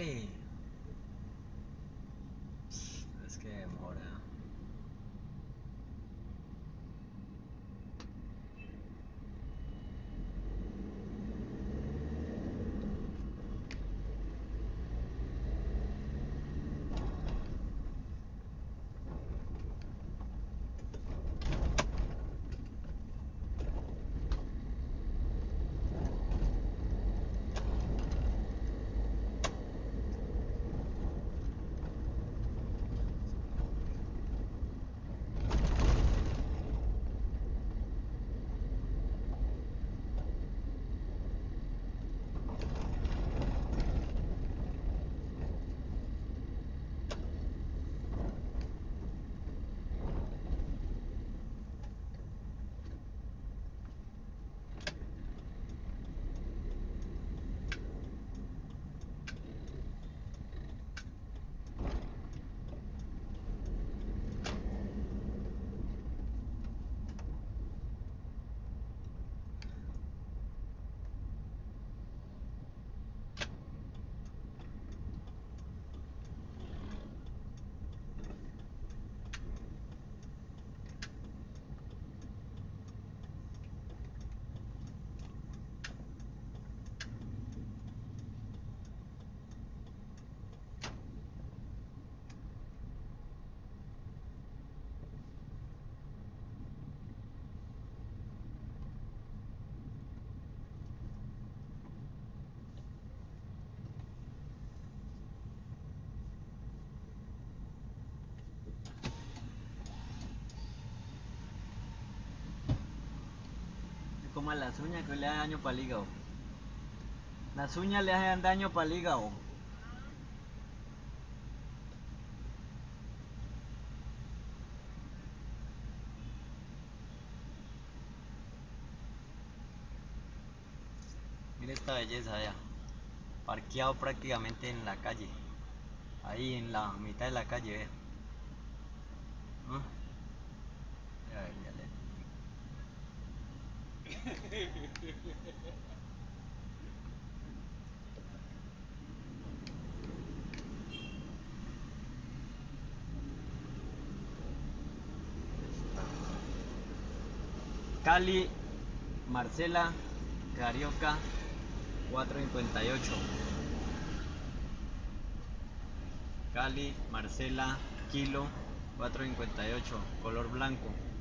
လေ။ las uñas que le hacen daño para el hígado. Las uñas le hacen daño para el hígado. Mire esta belleza ya. Parqueado prácticamente en la calle. Ahí en la mitad de la calle, vea. Cali, Marcela, Carioca, 458. Cali, Marcela, Kilo, 458, color blanco.